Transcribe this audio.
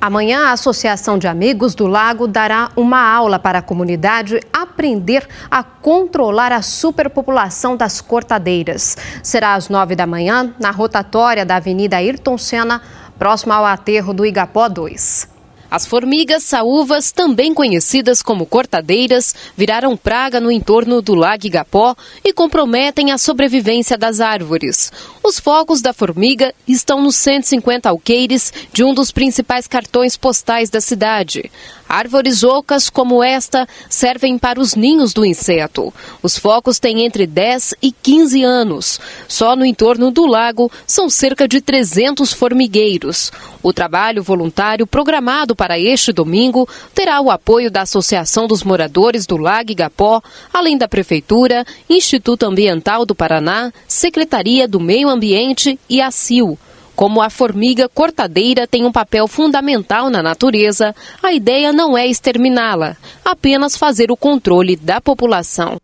Amanhã, a Associação de Amigos do Lago dará uma aula para a comunidade aprender a controlar a superpopulação das cortadeiras. Será às nove da manhã, na rotatória da Avenida Ayrton Senna, próximo ao aterro do Igapó 2. As formigas saúvas, também conhecidas como cortadeiras, viraram praga no entorno do Lago Igapó e comprometem a sobrevivência das árvores. Os focos da formiga estão nos 150 alqueires de um dos principais cartões postais da cidade. Árvores ocas como esta servem para os ninhos do inseto. Os focos têm entre 10 e 15 anos. Só no entorno do lago são cerca de 300 formigueiros. O trabalho voluntário programado para este domingo terá o apoio da Associação dos Moradores do Lago Igapó, além da Prefeitura, Instituto Ambiental do Paraná, Secretaria do Meio Ambiente e a CIL. Como a formiga cortadeira tem um papel fundamental na natureza, a ideia não é exterminá-la, apenas fazer o controle da população.